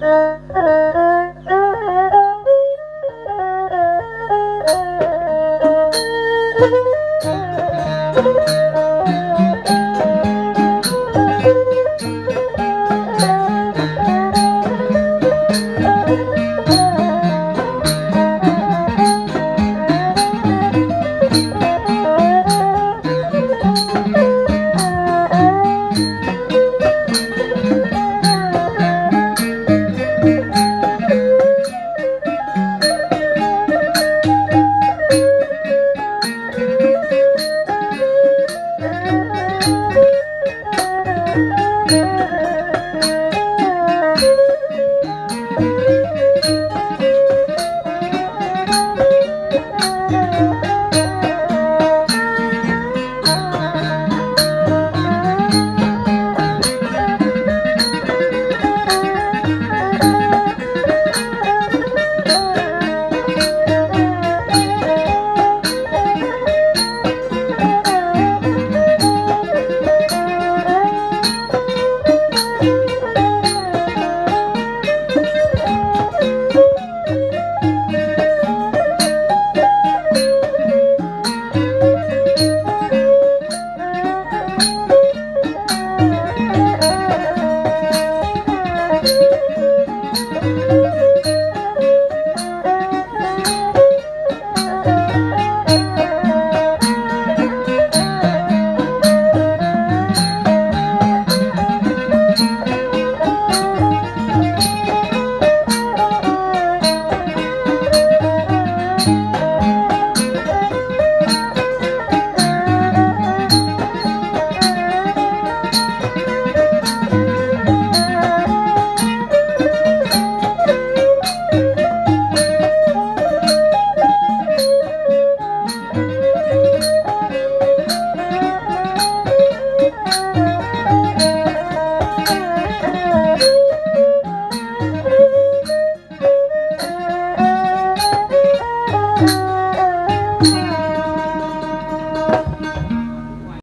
Thank you. 了。